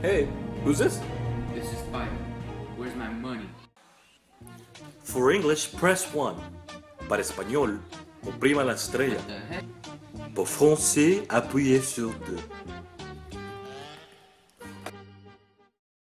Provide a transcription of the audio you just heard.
Hey, who's this? This is Spider. Where's my money? For English, press 1. Para español, oprima la estrella. For? Pour français, appuyez sur 2.